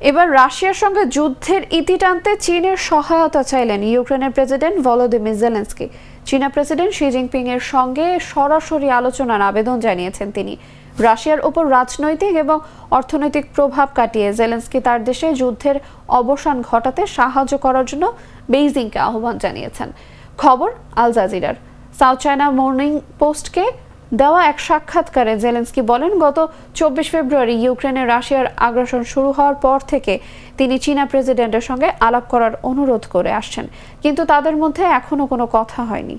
এবার রাশিয়ার সঙ্গে যুদ্ধের ইতি টানতে চীনের সহায়তা চাইলেন ইউক্রেনের প্রেসিডেন্ট ভলোদিমির জেলেন্সকি। চীনা প্রেসিডেন্ট শি জিনপিং এর সঙ্গে সরাসরি আলোচনার আবেদন জানিয়েছেন তিনি। রাশিয়ার উপর রাজনৈতিক এবং অর্থনৈতিক প্রভাব কাটিয়ে জেলেন্সকি তার দেশে যুদ্ধের অবসান ঘটাতে সাহায্য করার জন্য বেইজিংকে আহ্বান জানিয়েছেন। খবর আল জাজিরার। সাউথ চায়না মর্নিং পোস্টকে দেওয়া এক সাক্ষাৎকারে জেলেন্সকি বলেন, গত চব্বিশ ফেব্রুয়ারি ইউক্রেনে রাশিয়ার আগ্রাসন শুরু হওয়ার পর থেকে তিনি চীনা প্রেসিডেন্টের সঙ্গে আলাপ করার অনুরোধ করে আসছেন। কিন্তু তাদের মধ্যে এখনও কোনো কথা হয়নি।